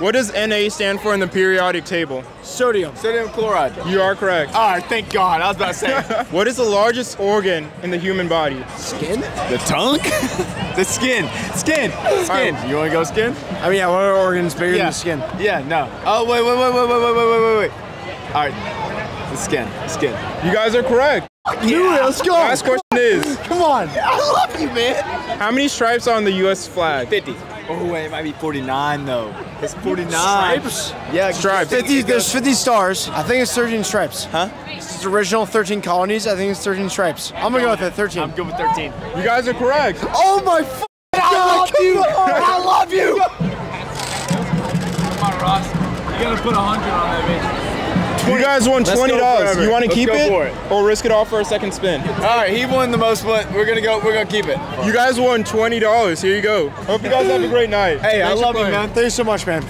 What does Na stand for in the periodic table? Sodium. Sodium chloride. You are correct. All right, thank God. I was about to say What is the largest organ in the human body? Skin? the tongue, the skin, skin, skin. You want to go skin? I mean, yeah, what are organs bigger than the skin? Yeah, no. Oh wait, wait, wait, wait, wait, wait, wait, wait, wait, wait. All right, the skin, skin. You guys are correct. Yeah, let's go. Last question is, Come on. I love you, man. how many stripes are on the U.S. flag? 50. Oh wait, it might be 49 though. It's 49. Stripes? Yeah, Stripes. 50, there's 50 stars. I think it's 13 stripes. Huh? It's the original 13 colonies. I think it's 13 stripes. I'm gonna go with it, 13. I'm good with 13. You guys are correct. Oh my f- I love you. I love you. Come on, Ross. You gotta put a hundred on that bitch. You guys won twenty dollars. You want to keep it for it. or risk it all for a second spin? All right, he won the most one. We're gonna go. We're gonna keep it. You guys won twenty dollars. Here you go. Hope you guys have a great night. Hey, I Thanks for love you, man. Thanks so much, man.